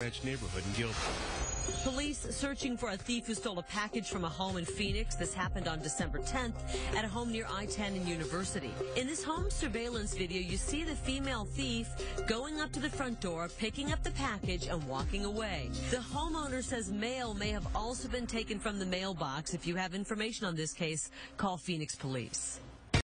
Ranch neighborhood in Gilbert. Police searching for a thief who stole a package from a home in Phoenix. This happened on December 10th at a home near I-10 and University. In this home surveillance video, you see the female thief going up to the front door, picking up the package and walking away. The homeowner says mail may have also been taken from the mailbox. If you have information on this case, call Phoenix Police.